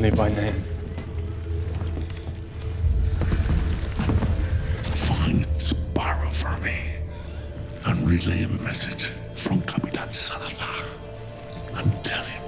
me by name. Find Sparrow for me and relay a message from Capitan Salazar and tell him